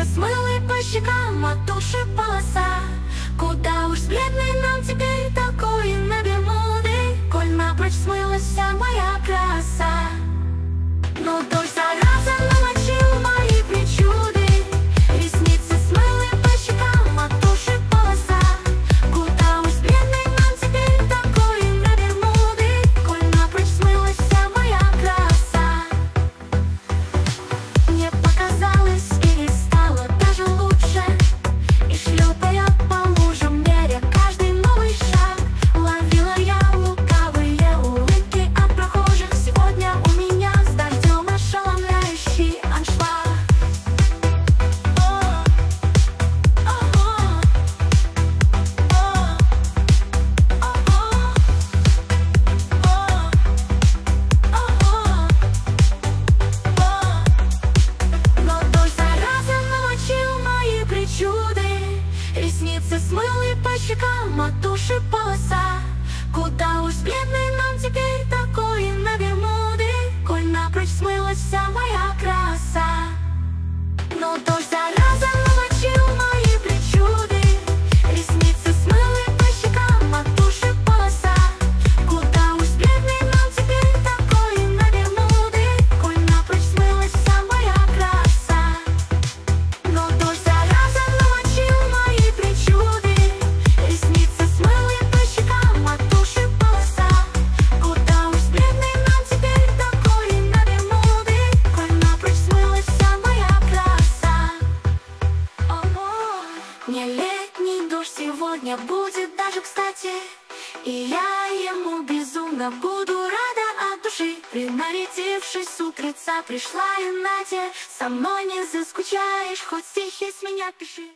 слезы смыли по щекам от души полоса. Смыли по щекам от души полоса. Куда уж бедный нам теперь такой на бермуды Коль напрочь смылась вся моя летний дождь сегодня будет даже кстати. И я ему безумно буду рада от души. Принарядившись с утреца пришла и Надя Со мной не заскучаешь, хоть стихи с меня пиши.